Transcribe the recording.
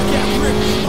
Fuck out, Rick.